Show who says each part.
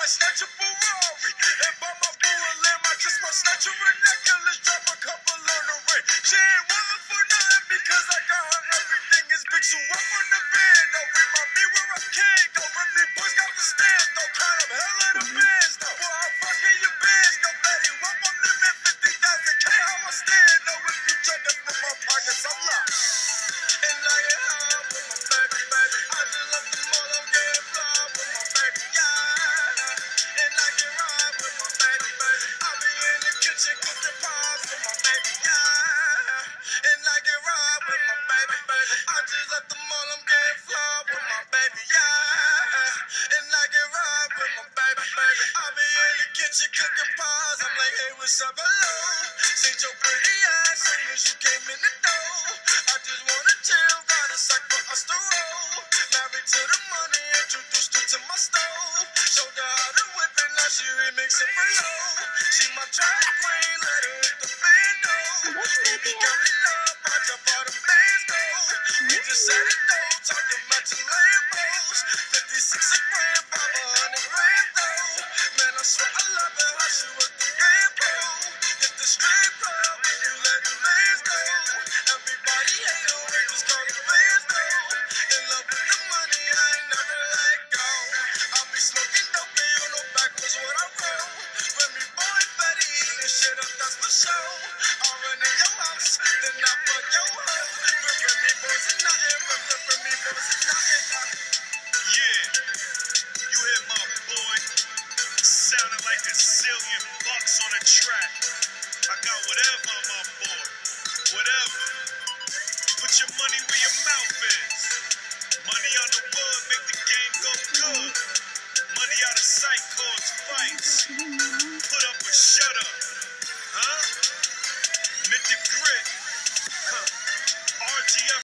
Speaker 1: my snatch a Ferrari. I'm a fool and limb, I just might snatch her a necklace, drop a couple on the ring. She ain't willing for nothing because I got her everything. is big. So up on was up alone. Your pretty soon as you came in the door. I just wanna chill, got a sack for us to roll. Married to the money, introduced her to my stove. Showed her how to whip it, now she for low. She my queen, let her hit the bando. We be up, We just it though, talking. whatever, my boy. Whatever. Put your money where your mouth is.
Speaker 2: Money on the wood, make the game go good. Money out of sight, cause fights.